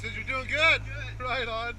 says you're doing good. good. Right on.